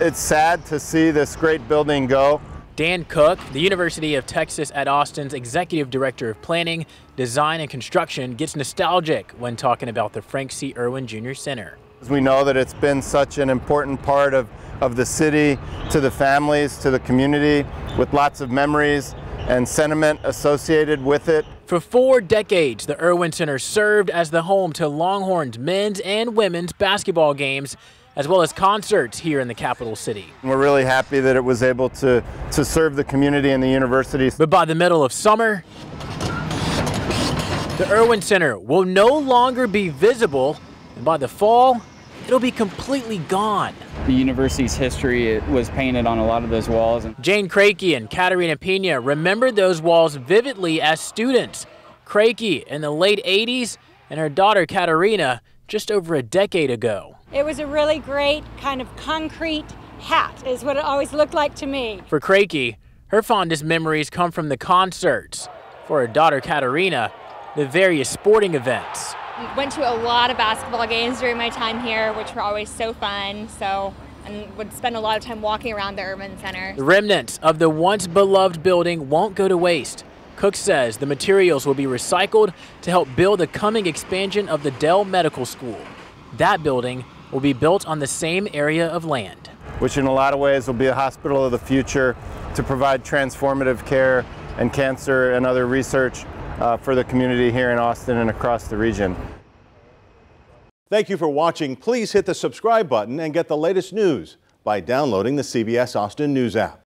it's sad to see this great building go. Dan Cook, the University of Texas at Austin's Executive Director of Planning, Design and Construction, gets nostalgic when talking about the Frank C. Erwin Jr. Center. We know that it's been such an important part of, of the city, to the families, to the community, with lots of memories and sentiment associated with it. For four decades, the Erwin Center served as the home to Longhorns men's and women's basketball games as well as concerts here in the capital city. We're really happy that it was able to, to serve the community and the universities. But by the middle of summer, the Erwin Center will no longer be visible, and by the fall, it'll be completely gone. The university's history was painted on a lot of those walls. Jane Krakey and Katerina Pena remembered those walls vividly as students. Krakey in the late 80s and her daughter Katerina just over a decade ago. It was a really great kind of concrete hat is what it always looked like to me. For Krakey, her fondest memories come from the concerts. For her daughter Katerina, the various sporting events. Went to a lot of basketball games during my time here, which were always so fun. So and would spend a lot of time walking around the Erwin Center. The remnants of the once beloved building won't go to waste. Cook says the materials will be recycled to help build the coming expansion of the Dell Medical School. That building will be built on the same area of land. Which in a lot of ways will be a hospital of the future to provide transformative care and cancer and other research uh, for the community here in Austin and across the region. Thank you for watching. Please hit the subscribe button and get the latest news by downloading the CBS Austin News app.